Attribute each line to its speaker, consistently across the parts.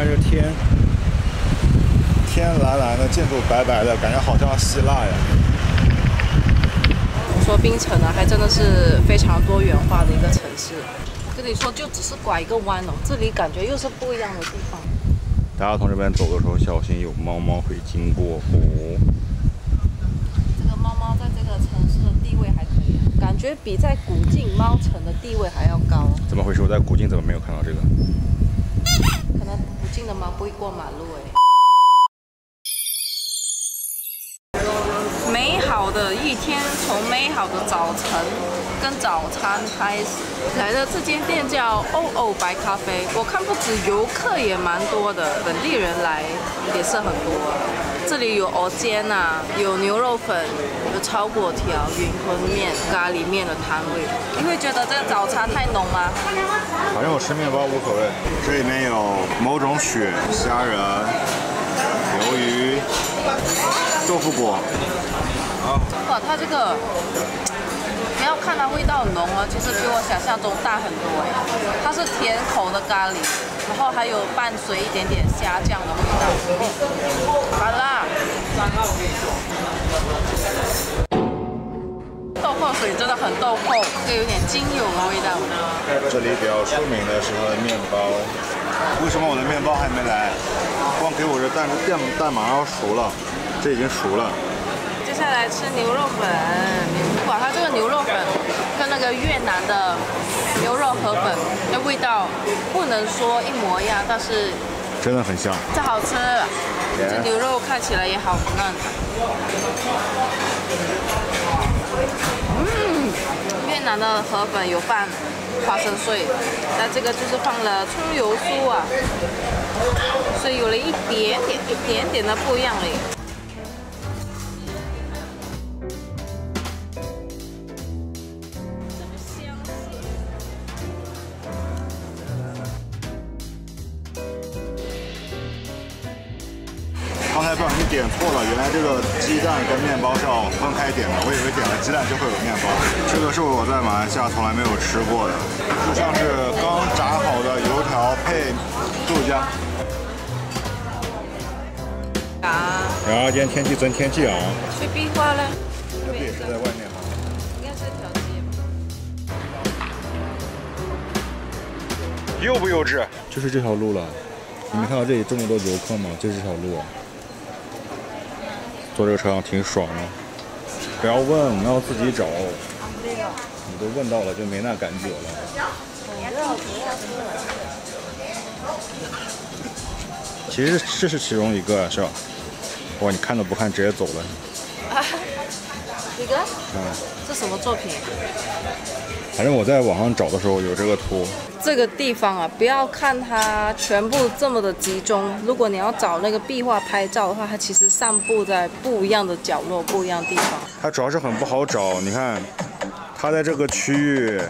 Speaker 1: 看这天，天蓝蓝的，建筑白白的，感觉好像希腊呀。
Speaker 2: 我说冰城呢，还真的是非常多元化的一个城市。跟你说，就只是拐一个弯哦，这里感觉又是不一样的地方。
Speaker 1: 大家从这边走的时候小心，有猫猫会经过哦。
Speaker 2: 这个猫猫在这个城市的地位还可以，感觉比在古晋猫城的地位还要高。
Speaker 1: 怎么回事？我在古晋怎么没有看到这个？
Speaker 2: 近的吗不会过马路哎。美好的一天，从美好的早晨跟早餐开始。来的这间店叫欧欧白咖啡，我看不止游客也蛮多的，本地人来也是很多。这里有鹅煎啊，有牛肉粉，有炒粿条、云吞面、咖喱面的摊位。你会觉得这个早餐太浓吗？
Speaker 1: 反正我吃面包无所谓。这里面有某种雪、虾仁、鱿鱼、豆腐果。
Speaker 2: 哇，它这个不要看它味道很浓哦，其实比我想象中大很多哎。它是甜口的咖喱，然后还有伴随一点点虾酱的味道。完啦！豆蔻水真的很豆蔻，这有点精油的味道。
Speaker 1: 这里比较出名的是它的面包。为什么我的面包还没来？光给我这蛋蛋蛋马上要熟了，这已经熟了。
Speaker 2: 接下来吃牛肉粉，哇，它这个牛肉粉跟那个越南的牛肉河粉的味道不能说一模一样，但是
Speaker 1: 真的很像。
Speaker 2: 这好吃，这牛肉看起来也好嫩。嗯，越南的河粉有放花生碎，那这个就是放了葱油酥啊，所以有了一点点、一点点的不一样嘞。
Speaker 1: 才不小心点错了，原来这个鸡蛋跟面包是要分开点的，我以为点了鸡蛋就会有面包。这个是我在马来西亚从来没有吃过的，就像是刚炸好的油条配豆浆。
Speaker 2: 啊！
Speaker 1: 然后今天天气真天气啊！
Speaker 2: 去壁画了。
Speaker 1: 这不也是在外面吗？
Speaker 2: 应该是条街。
Speaker 1: 幼不幼稚？就是这条路了。你没看到这里这么多游客吗？就是这条路。坐这个车上挺爽的，不要问，你要自己找。你都问到了，就没那感觉了。其实这是其中一个，是吧？哇，你看都不看，直接走了。
Speaker 2: 这个？
Speaker 1: 嗯。
Speaker 2: 这什么作品？
Speaker 1: 反正我在网上找的时候有这个图。
Speaker 2: 这个地方啊，不要看它全部这么的集中。如果你要找那个壁画拍照的话，它其实散布在不一样的角落、不一样的地方。
Speaker 1: 它主要是很不好找，你看，它在这个区域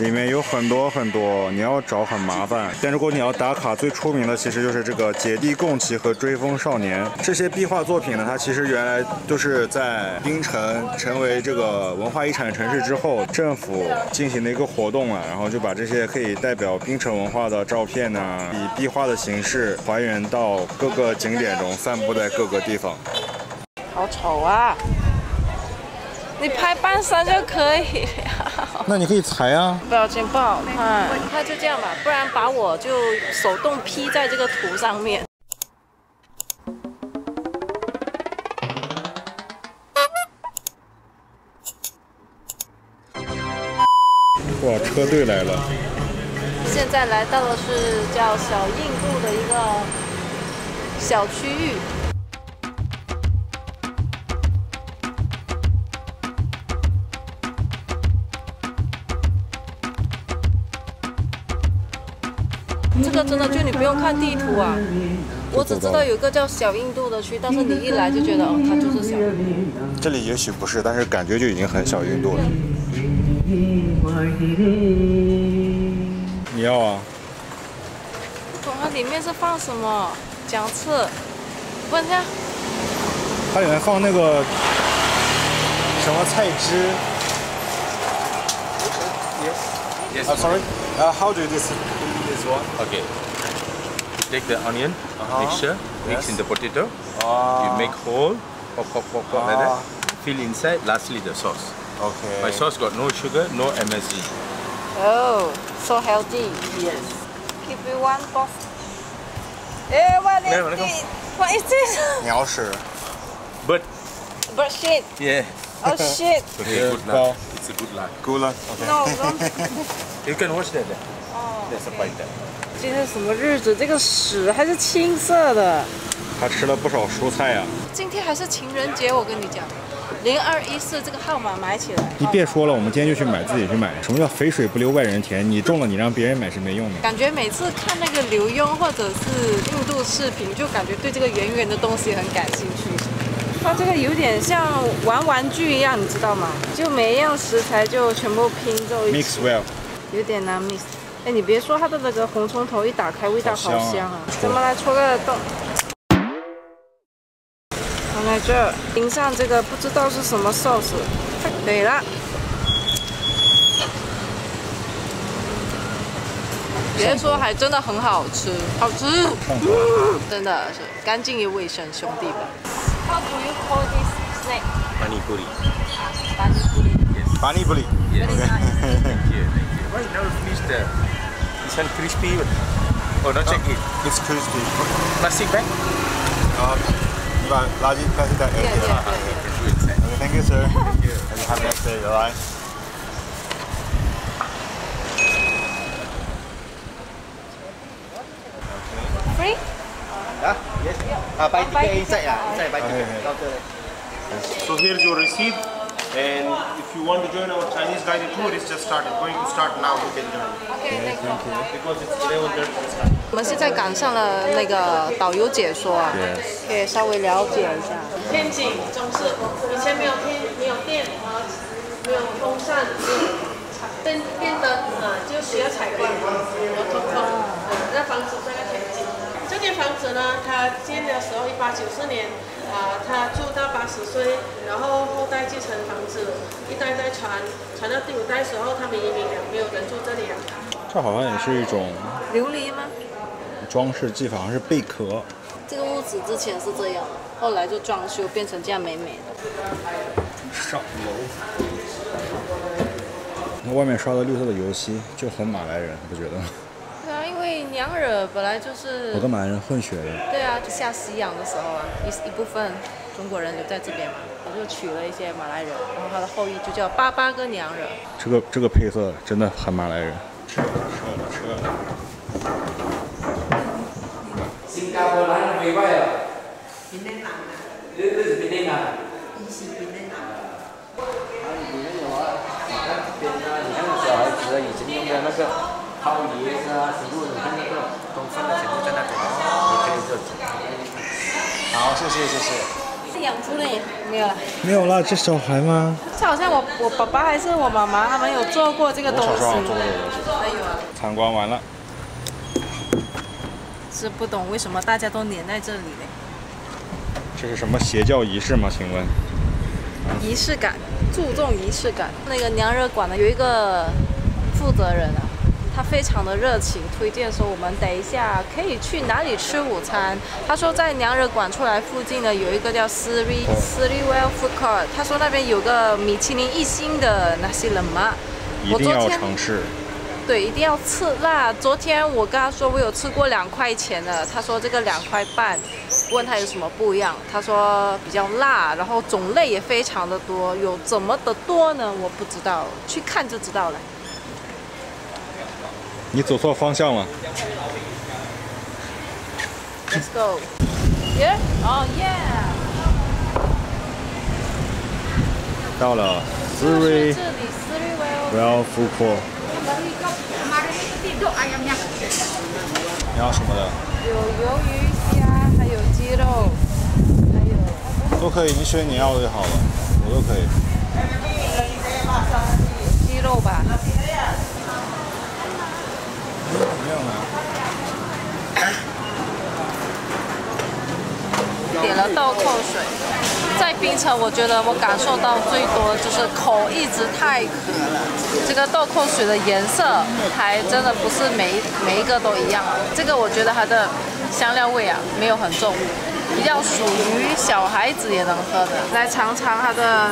Speaker 1: 里面有很多很多，你要找很麻烦。但如果你要打卡，最出名的其实就是这个姐弟共骑和追风少年这些壁画作品呢。它其实原来就是在槟城成为这个文化遗产城市之后，政府进行的一个活动啊，然后就把这些可以代表槟城文化的照片呢，以壁画的形式还原到各个景点中，散布在各个地方。
Speaker 2: 好丑啊！你拍半身就可以。
Speaker 1: 那你可以裁啊。
Speaker 2: 表情不好看，那就这样吧，不然把我就手动 P 在这个图上面。
Speaker 1: 哇，车队来了。
Speaker 2: 现在来到的是叫小印度的一个小区域。这个真的就你不用看地图啊，我只知道有一个叫小印度的区，但是你一来就觉得哦，它就是小。
Speaker 1: 这里也许不是，但是感觉就已经很小印度了。你要啊？
Speaker 2: 不懂它里面是放什么？姜翅？问一下。
Speaker 1: 它里面放那个什么菜汁？Yes. Yes. Uh, sorry. Uh, how do you this? is? Okay.
Speaker 3: You take the onion uh -huh. mixture, yes. mix in the potato. Uh. You make whole, pop, pop, pop, pop uh. like that. Fill inside. Lastly, the sauce.
Speaker 1: Okay.
Speaker 3: My sauce got no sugar, no MSG.
Speaker 2: Oh, so healthy.
Speaker 3: Yes.
Speaker 2: Give me one box. Eh, what is
Speaker 3: no,
Speaker 2: this? What is this?
Speaker 1: Nausea.
Speaker 3: But.
Speaker 2: But shit.
Speaker 3: Yeah.
Speaker 2: Oh shit.
Speaker 3: Okay, good luck. It's a good luck.
Speaker 1: Good luck. Okay.
Speaker 2: No, no.
Speaker 3: you can watch that. Then.
Speaker 2: 今天什么日子？这个屎还是青色的。
Speaker 1: 他吃了不少蔬菜啊、
Speaker 2: 今天还是情人节，我跟你讲，零二一四这个号码买起来。
Speaker 1: 你别说了，我们今天就去买，自己去买。什么叫肥水不流外人田？你中了，你让别人买是没用的。
Speaker 2: 感觉每次看那个刘墉或者是印度视频，就感觉对这个圆圆的东西很感兴趣。它这个有点像玩玩具一样，你知道吗？就每一样食材就全部拼凑一
Speaker 1: Mix，well，
Speaker 2: 有点难 mix。哎，你别说，它的那个红葱头一打开，味道好
Speaker 1: 好香啊
Speaker 2: 香啊！咱们来戳个洞。放在这儿，淋上这个不知道是什么 sauce，对了。别说，还真的很好吃，好吃，真的是干净又卫生，兄弟们。How do you call this snack?
Speaker 3: Pani puri.
Speaker 2: Pani puri.
Speaker 3: Yes.
Speaker 1: 巴尼布里。
Speaker 3: Yes. Thank you. Thank you. Why you never finish and crispy. Oh, not no check it.
Speaker 1: It's crispy.
Speaker 3: Plastic bag?
Speaker 1: Oh, um, large plastic bag.
Speaker 2: Yeah, yeah, yeah.
Speaker 3: yeah.
Speaker 1: Okay, thank you, sir.
Speaker 3: Thank you.
Speaker 1: And have a nice day. Bye.
Speaker 2: Free?
Speaker 4: Ah, yes. Uh, buy ticket inside, ah. Inside, buy ticket. Counter. So here's your receipt. And if you want to join our Chinese guided tour, it's just started. Going to start now. You can join
Speaker 2: Okay, thank you.
Speaker 4: because it's 11:30.
Speaker 2: 我们是在赶上了那个导游解说啊.可以稍微了解一下。
Speaker 5: 天井总是以前没有天没有电啊，没有风扇，没有彩电电灯啊，就需要采光，我通风。啊，那房子在那天井。这间房子呢，它建的时候一八九四年，啊，他住到八十岁，然后后代继承房子，一代代传，传到第五代时候，他们移民了，没有人住这里了。
Speaker 1: 这好像也是一种
Speaker 2: 琉璃吗？
Speaker 1: 装饰技法，好像是贝壳。
Speaker 2: 这个屋子之前是这样，后来就装修变成这样美美的。
Speaker 1: 上楼。那外面刷的绿色的油漆就很马来人，不觉得吗？
Speaker 2: 对啊，因为娘惹本来就是
Speaker 1: 我跟马来人混血的。
Speaker 2: 对啊，就下西洋的时候啊，一一部分中国人留在这边嘛，我就娶了一些马来人，然后他的后裔就叫巴巴跟娘惹。
Speaker 1: 这个这个配色真的很马来人。车车车。
Speaker 6: 新加坡人回外了。槟榔啊？这这是槟榔啊。边啊，你看小孩子啊，以前用的那个泡椰子啊，全部你看那个东方的全部在那边，你可以这种。
Speaker 1: 好，谢谢谢谢。
Speaker 2: 是养猪的也没有了。
Speaker 1: 没有了，这小孩吗？
Speaker 2: 这好像我我爸爸还是我妈妈，他们有做过这个东西。
Speaker 1: 我小时候做过这个东西。
Speaker 2: 哎呦啊，
Speaker 1: 参观完了，
Speaker 2: 是不懂为什么大家都黏在这里嘞？
Speaker 1: 这是什么邪教仪式吗？请问？
Speaker 2: 仪式感，注重仪式感。那个娘惹馆的，有一个负责人啊，他非常的热情，推荐说我们等一下可以去哪里吃午餐。他说在娘惹馆出来附近呢，有一个叫 Sri Sri Well Food Court，他说那边有个米其林一星的那些人吗。
Speaker 1: 一定要
Speaker 2: 我昨天
Speaker 1: 尝试。
Speaker 2: 对，一定要吃辣。昨天我跟他说我有吃过两块钱的，他说这个两块半，问他有什么不一样，他说比较辣，然后种类也非常的多，有怎么的多呢？我不知道，去看就知道了。
Speaker 1: 你走错方向了。
Speaker 2: Let's go. Yeah? Oh yeah.
Speaker 1: 到了
Speaker 2: 这
Speaker 1: Three
Speaker 2: 里 Three Well。
Speaker 1: Well Food Court。你要什么的？
Speaker 2: 有鱿鱼虾，还有鸡肉，还有
Speaker 1: 都可以，你选你要的就好了，我都可以。
Speaker 2: 鸡肉吧。
Speaker 1: 没有呢。
Speaker 2: 豆蔻水，在冰城，我觉得我感受到最多就是口一直太渴了。这个豆蔻水的颜色还真的不是每一每一个都一样啊。这个我觉得它的香料味啊，没有很重，比较属于小孩子也能喝的。来尝尝它的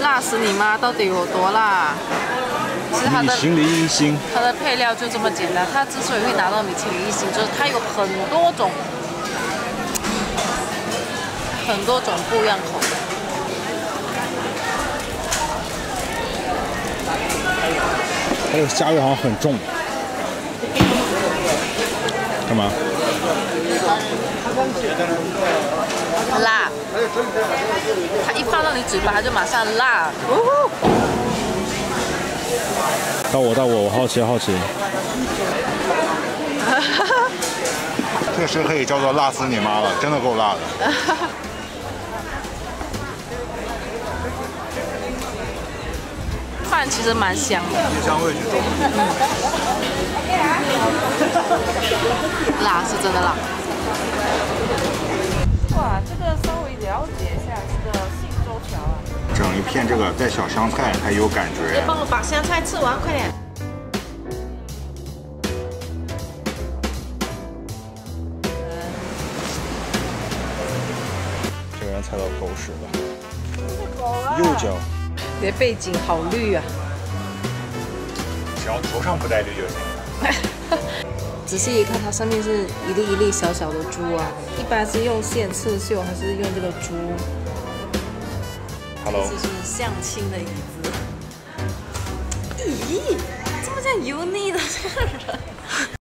Speaker 2: 辣死你妈到底有多辣？其实它的
Speaker 1: 米其林一星，
Speaker 2: 它的配料就这么简单。它之所以会拿到米其林一星，就是它有很多种很多种不一样口味。
Speaker 1: 它这个虾味好像很重。干嘛？
Speaker 2: 辣，它一放到你嘴巴，它就马上辣。
Speaker 1: 到我到我，我好奇好奇。这是可以叫做辣死你妈了，真的够辣的。
Speaker 2: 饭其实蛮香的，
Speaker 1: 香味挺重。
Speaker 2: 辣是真的辣。哇，这个稍微了解一下这个信州桥啊。
Speaker 1: 整一片这个带小香菜，才有感觉。
Speaker 5: 帮我把香菜吃完，快点。
Speaker 1: 这个人踩到狗屎了。右脚，
Speaker 2: 你的背景好绿啊！
Speaker 1: 只要头上不带绿就行。
Speaker 2: 仔细一看，它上面是一粒一粒小小的珠啊。一般是用线刺绣，还是用这个珠
Speaker 1: ？Hello，
Speaker 2: 这是相亲的椅子。咦，这么像油腻的这个人。